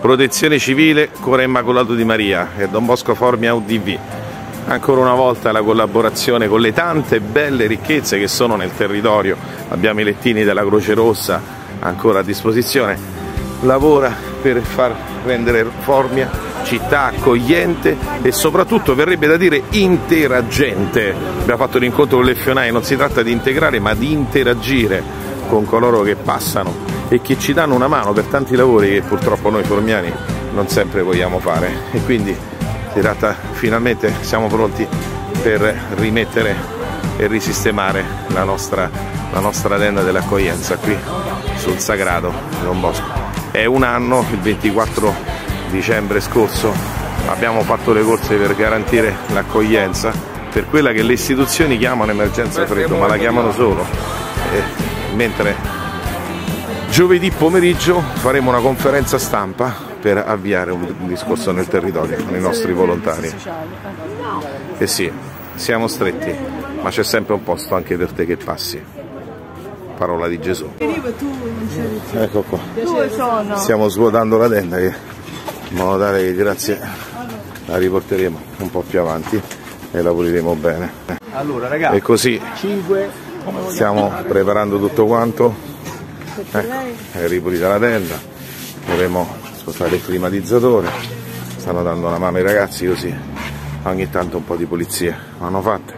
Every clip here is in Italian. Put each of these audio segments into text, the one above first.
Protezione Civile, Cuore Immacolato di Maria e Don Bosco Formia UDV. Ancora una volta la collaborazione con le tante belle ricchezze che sono nel territorio. Abbiamo i lettini della Croce Rossa ancora a disposizione. Lavora per far rendere Formia città accogliente e soprattutto verrebbe da dire interagente. Abbiamo fatto l'incontro con le fionai, non si tratta di integrare ma di interagire con coloro che passano e che ci danno una mano per tanti lavori che purtroppo noi formiani non sempre vogliamo fare e quindi si tratta finalmente siamo pronti per rimettere e risistemare la nostra, la nostra tenda dell'accoglienza qui sul Sagrato di Don Bosco. È un anno, il 24 dicembre scorso, abbiamo fatto le corse per garantire l'accoglienza per quella che le istituzioni chiamano emergenza freddo, ma la chiamano solo. Mentre Giovedì pomeriggio faremo una conferenza stampa per avviare un discorso nel territorio con i nostri volontari. E eh sì, siamo stretti, ma c'è sempre un posto anche per te che passi. Parola di Gesù. Ecco qua. Stiamo svuotando la tenda che in modo tale che grazie la riporteremo un po' più avanti e la puliremo bene. e così stiamo preparando tutto quanto. Ecco, è ripulita la tenda. Dovremo spostare il climatizzatore. Stanno dando una mano ai ragazzi così ogni tanto un po' di pulizia vanno fatte.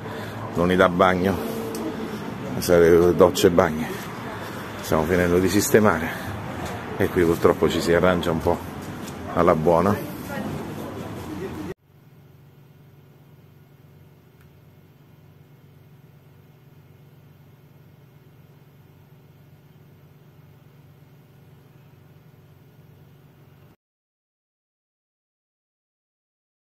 L'unità bagno docce e bagni stiamo finendo di sistemare. E qui purtroppo ci si arrangia un po' alla buona